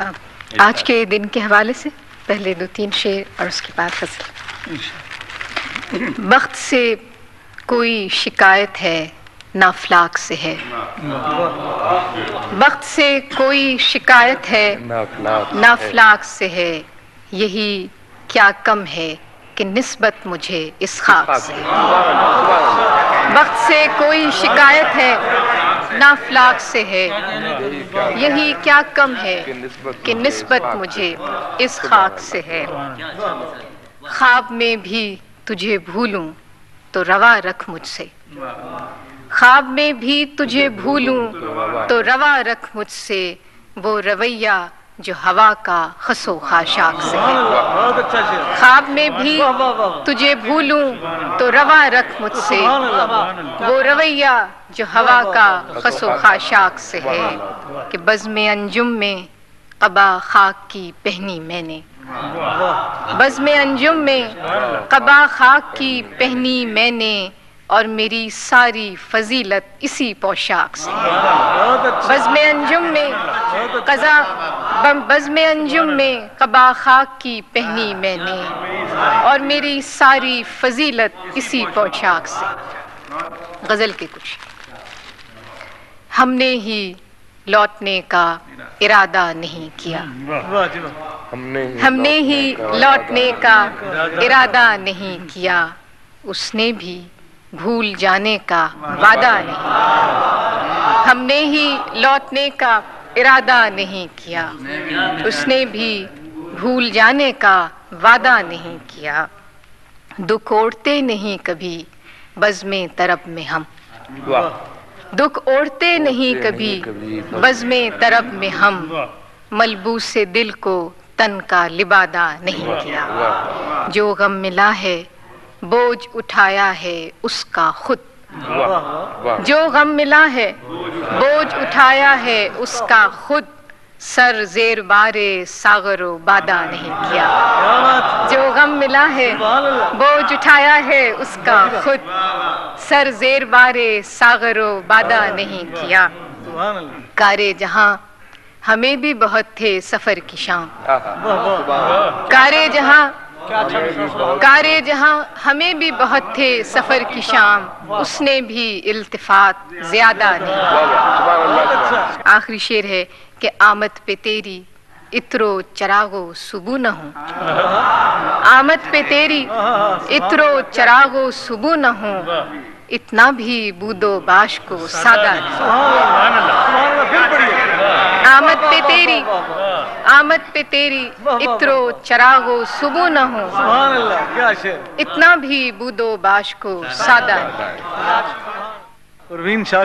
आज के दिन के हवाले से पहले दो तीन शेर और उसके बाद फ़सल वक्त से कोई शिकायत है ना फ्लाक से है? वक्त से कोई शिकायत है ना फ्लाक से है? यही क्या कम है कि निस्बत मुझे इस खाक से। है। वक्त से कोई शिकायत है ना फ्लाक से है। यही क्या कम है कि नस्बत मुझे इस खाक से है। ख्वाब में भी तुझे भूलूं तो रवा रख मुझसे। ख्वाब में भी तुझे भूलूं तो रवा रख मुझसे, वो रवैया जो हवा का खसो खाशाक से है ख्वाब में भी। तुझे भूलूं तो रवा रख मुझसे। वो रवैया जो हवा का खसो खाशाक से है कि बज़्म अंजुम में कबा खाक की पहनी मैंने बज़्म अंजुम में कबा खाक की पहनी मैंने और मेरी सारी फजीलत इसी पोशाक से। अच्छा। बज़्म अंजुम में कजा बम- बज़्म अंजुम में कबा खाक की पहनी मैंने। और मेरी सारी फजीलत इसी पोशाक से। गज़ल के कुछ। हमने ही लौटने का इरादा नहीं किया। हमने ही हमने ही लौटने का इरादा नहीं किया। उसने भी भूल जाने का वादा नहीं। हमने ही लौटने का इरादा नहीं किया। उसने भी भूल जाने का वादा नहीं किया। दुख ओढ़ते नहीं कभी बज़्म तरब में हम। दुख ओढ़ते नहीं कभी बज़्म तरब में हम। मलबूस से दिल को तन का लिबादा नहीं किया। जो गम मिला है बोझ उठाया है उसका खुद। जो गम मिला है बोझ उठाया है उसका खुद। सर जेर बारे सागरो बादा नहीं किया। जो गम मिला है बोझ उठाया है उसका खुद। सर जेर बारे सागरो बादा नहीं किया। कारे जहाँ हमें भी बहुत थे सफ़र की शाम। कारे जहाँ कारे जहाँ हमें भी बहुत थे सफ़र की शाम। उसने भी इल्तफात ज़्यादा नहीं अच्छा आखिरी शेर है कि आमद पे तेरी इतरो चरागो सुबू न हो। आमद पे तेरी इतरो चरागो सुबू न हो। इतना भी बूदो बाश को सादा आमद पे तेरी आमद पे तेरी इतरो चरागो सुबो न हो। इतना भी बुदो बाश को सादा। शाह